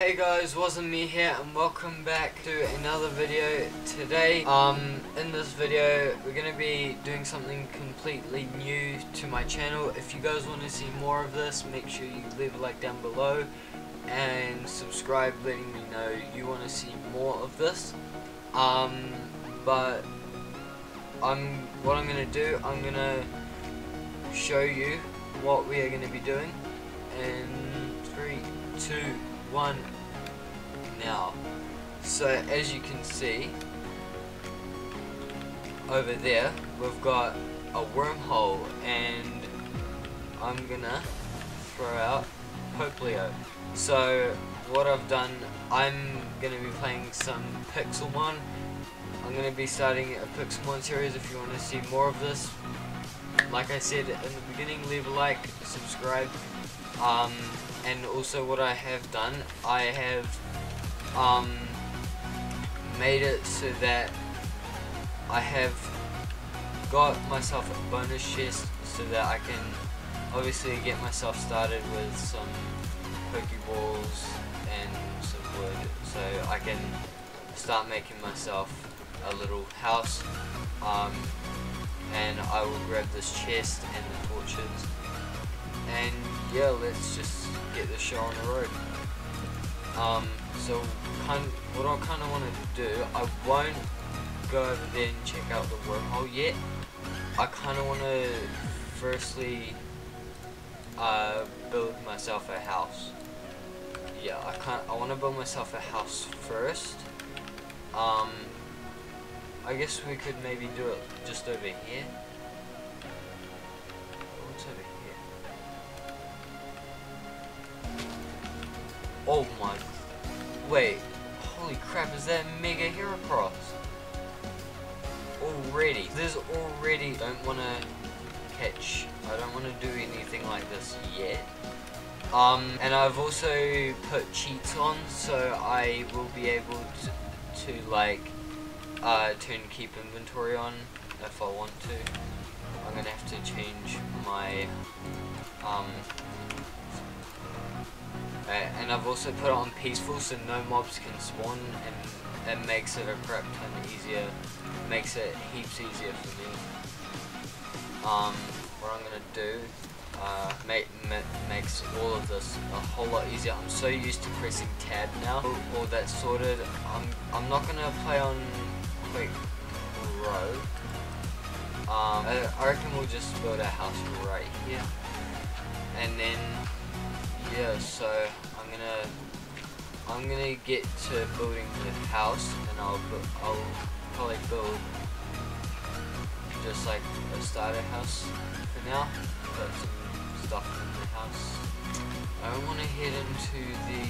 Hey guys, Wozinme here and welcome back to another video. Today, um, in this video, we're gonna be doing something completely new to my channel. If you guys want to see more of this, make sure you leave a like down below and subscribe letting me know you want to see more of this. Um, but I'm, what I'm gonna do, I'm gonna show you what we are gonna be doing in three, two, one now. So as you can see over there we've got a wormhole and I'm gonna throw out Popplio. So what I've done I'm gonna be playing some Pixelmon. I'm gonna be starting a Pixelmon series if you want to see more of this. Like I said in the beginning leave a like, subscribe. Um, and also what I have done, I have um, made it so that I have got myself a bonus chest so that I can obviously get myself started with some Pokeballs and some wood so I can start making myself a little house um, and I will grab this chest and the torches and yeah let's just get the show on the road. Um, so kind of, what I kind of want to do, I won't go over there and check out the wormhole yet. I kind of want to firstly uh, build myself a house. Yeah, I can't. I want to build myself a house first. Um, I guess we could maybe do it just over here. What's over here? Oh my. Wait. Holy crap, is that Mega Heracross? Already. This already don't want to catch. I don't want to do anything like this yet. Um, and I've also put cheats on so I will be able to, to like, uh, turn keep inventory on if I want to. I'm gonna have to change my, um, and I've also put it on peaceful so no mobs can spawn and it makes it a crap ton easier, makes it heaps easier for me. Um, what I'm gonna do, uh, make, makes all of this a whole lot easier. I'm so used to pressing tab now, all that sorted. I'm, I'm not gonna play on row. Um, I, I reckon we'll just build a house right here. And then yeah, so I'm gonna I'm gonna get to building the house, and I'll I'll probably build just like a starter house for now. Put some stuff in the house. I don't want to head into the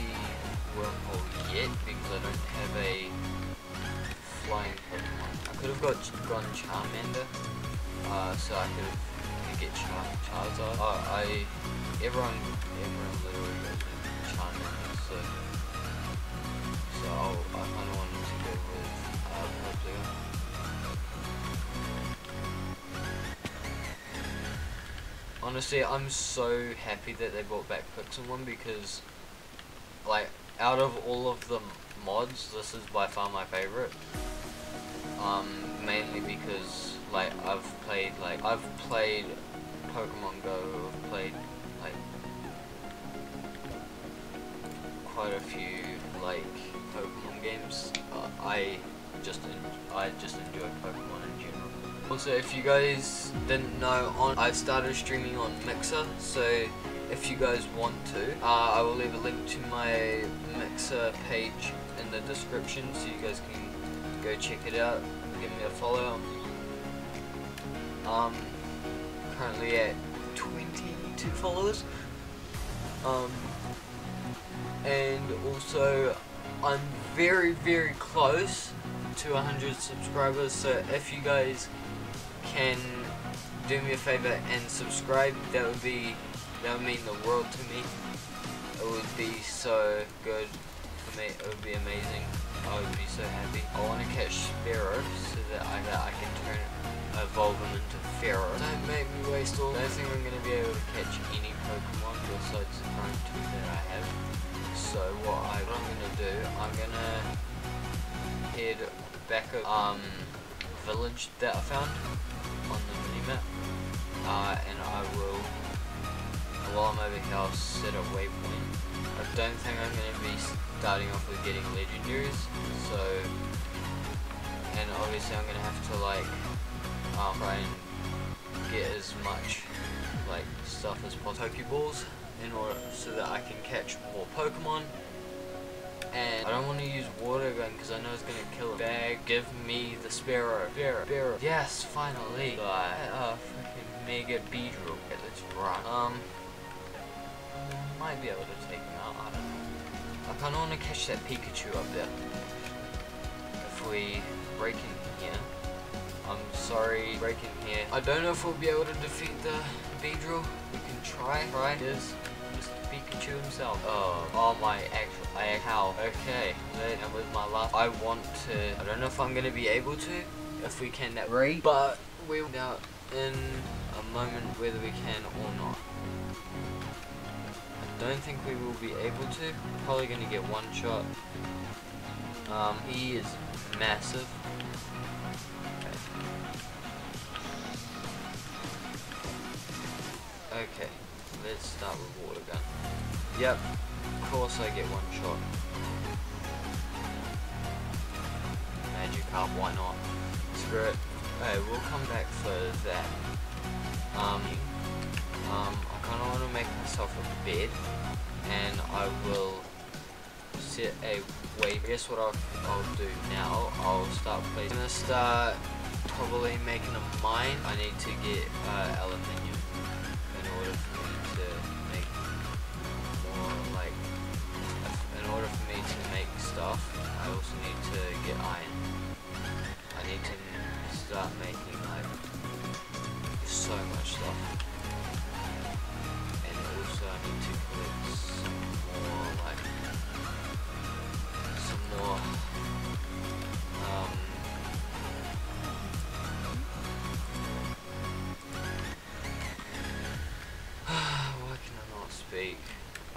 wormhole yet because I don't have a flying Pokemon. I could have got gone Charmander, uh, so I could have get Char Charizard. Uh, I everyone everyone literally goes with Charmander, so so I'll, I kind of wanted to go with uh. Honestly, I'm so happy that they brought back Pixelmon because, like, out of all of the mods, this is by far my favorite. Um, mainly because, like, I've played, like, I've played Pokemon Go, I've played, like, quite a few, like, Pokemon games. Uh, I just, I just enjoy Pokemon in general. Also, if you guys didn't know, on I started streaming on Mixer, so if you guys want to, uh, I will leave a link to my Mixer page in the description so you guys can go check it out, give me a follow. Um, currently at 22 followers. Um, and also I'm very very close to 100 subscribers so if you guys can do me a favor and subscribe that would be that would mean the world to me it would be so good for me, it would be amazing. I would be so happy. I want to catch Spearow so that I, that I can turn evolve him into Fearow. Don't make me waste all. I don't think I'm going to be able to catch any Pokemon besides the current two that I have. So what, I, what I'm going to do, I'm going to head back a um, village that I found on the minimap. Uh, and I will, while I'm over here, I'll set a waypoint. I don't think I'm going to be starting off with getting legendaries, so, and obviously I'm going to have to like, um, try and get as much like stuff as possible Pokeballs in order so that I can catch more Pokemon. And I don't want to use water gun because I know it's gonna kill a bag. Give me the Spearow. Spearow. Spearow. Yes, finally. Uh, uh freaking Mega Beedrill. Okay, let's run. Um, might be able to take him out. I don't know. I kind of want to catch that Pikachu up there. If we break in here. I'm sorry, breaking here. I don't know if we'll be able to defeat the Beedrill. We can try, right? Is Mr. Pikachu himself. Oh, oh my actual, I, how? Okay, and with my last, I want to, I don't know if I'm to be able to, if we can that rate, but we'll out in a moment whether we can or not. Don't think we will be able to. Probably going to get one shot. Um, he is massive. Okay, let's start with water gun. Yep, of course I get one shot. Magikarp, why not? Screw it. Hey, we'll come back for that. Um, um, I kind of want to make myself a bed, and I will set a wave. Guess what I'll, I'll do now? I'll start placing. I'm gonna start probably making a mine. I need to get uh,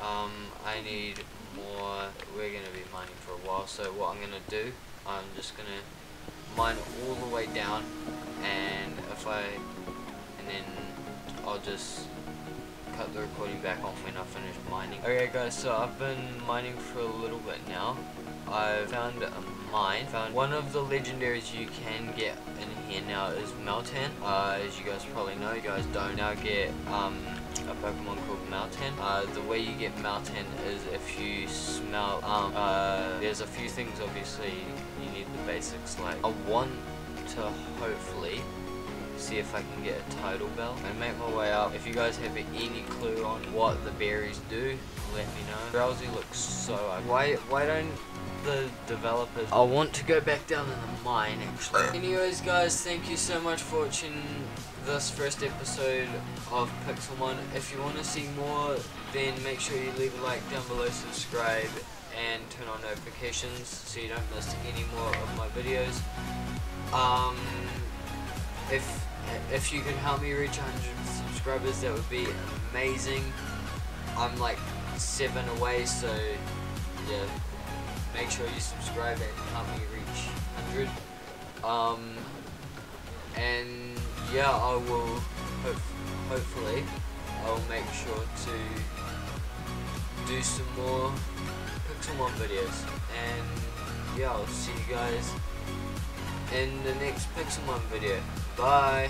Um, I need more, we're going to be mining for a while, so what I'm going to do, I'm just going to mine all the way down, and if I, and then I'll just cut the recording back on when I finish mining. Okay guys, so I've been mining for a little bit now. I found a mine. Found one of the legendaries you can get in here now is Meltan. Uh, as you guys probably know, you guys don't now get um, a Pokemon called Meltan. Uh, the way you get Meltan is if you smell, um, uh, there's a few things obviously you need the basics like, I want to hopefully see if I can get a tidal bell and make my way up. If you guys have any clue on what the berries do, let me know. Drowzee looks so ugly. Why, why don't the developers. I want to go back down in the mine actually. Anyways guys, thank you so much for watching this first episode of Pixelmon. If you want to see more, then make sure you leave a like down below, subscribe, and turn on notifications so you don't miss any more of my videos. Um, if if you can help me reach 100 subscribers, that would be amazing. I'm like seven away, so yeah make sure you subscribe and help me reach 100. Um, and yeah, I will, hope, hopefully, I'll make sure to do some more Pixelmon videos. And yeah, I'll see you guys in the next Pixelmon video. Bye!